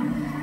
Wow.